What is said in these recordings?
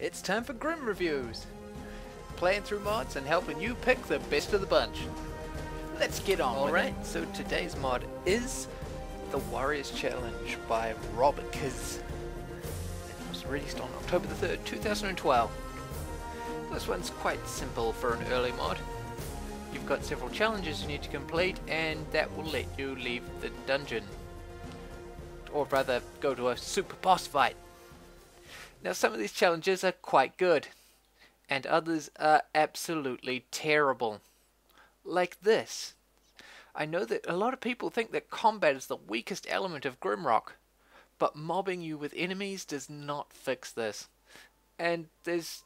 It's time for Grim Reviews. Playing through mods and helping you pick the best of the bunch. Let's get on Alright, so today's mod is the Warriors Challenge by Robert Kiz. It was released on October the 3rd, 2012. This one's quite simple for an early mod. You've got several challenges you need to complete and that will let you leave the dungeon. Or rather, go to a super boss fight. Now some of these challenges are quite good, and others are absolutely terrible. Like this. I know that a lot of people think that combat is the weakest element of Grimrock, but mobbing you with enemies does not fix this. And there's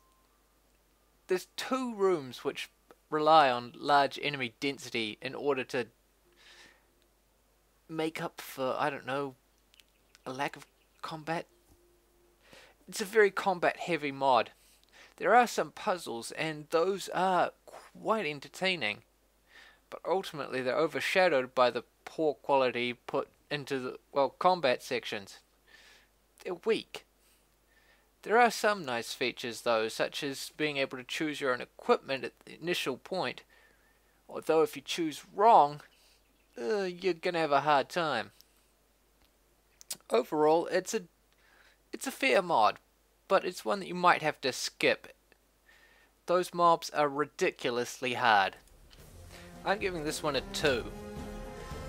there's two rooms which rely on large enemy density in order to make up for I don't know a lack of combat it's a very combat heavy mod. There are some puzzles, and those are quite entertaining, but ultimately they're overshadowed by the poor quality put into the, well, combat sections. They're weak. There are some nice features though, such as being able to choose your own equipment at the initial point, although if you choose wrong, uh, you're gonna have a hard time. Overall, it's a it's a fair mod, but it's one that you might have to skip. Those mobs are ridiculously hard. I'm giving this one a 2.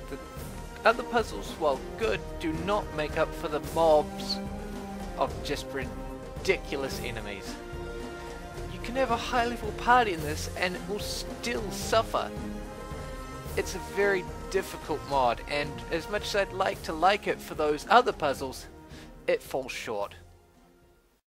The other puzzles, while good, do not make up for the mobs of just ridiculous enemies. You can have a high level party in this and it will still suffer. It's a very difficult mod and as much as I'd like to like it for those other puzzles, it falls short.